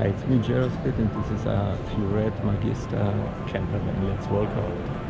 Hi, it's me Jaro Speed and this is a Fleurette Magister camper van. Let's walk out.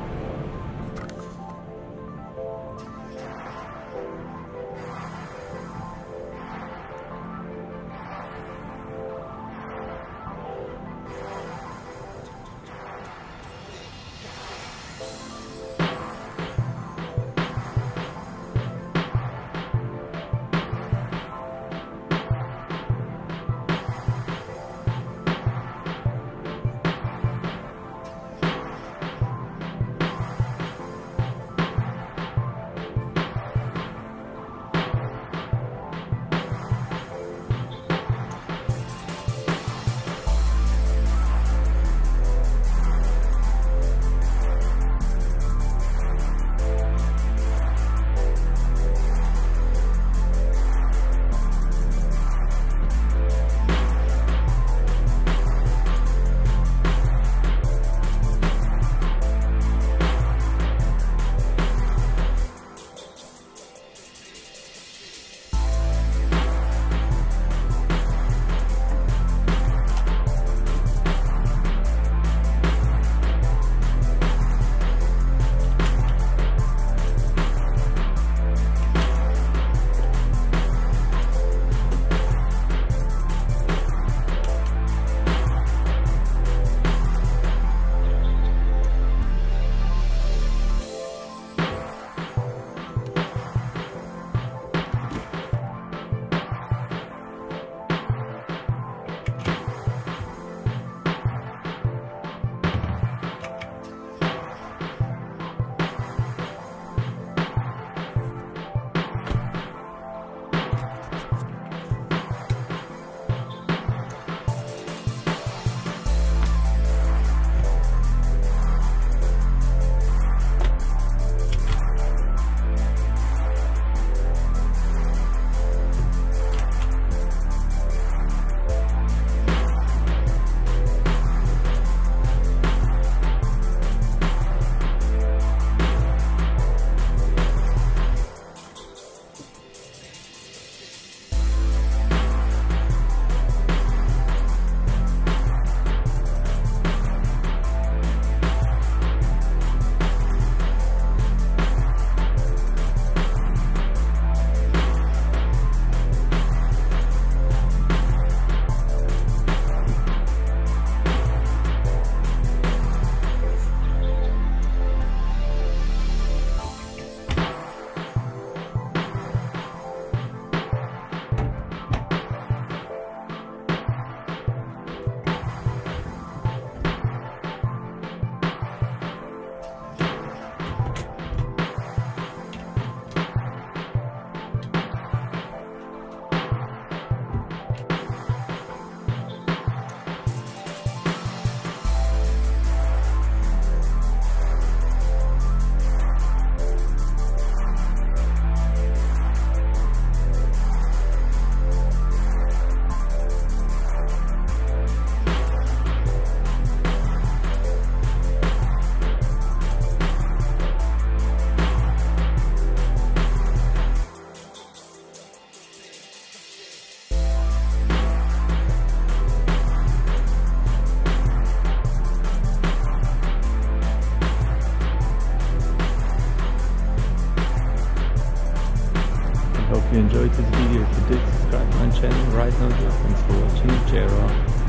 You enjoyed this video. If you did, subscribe to my channel right now. Thanks for watching. Jaro.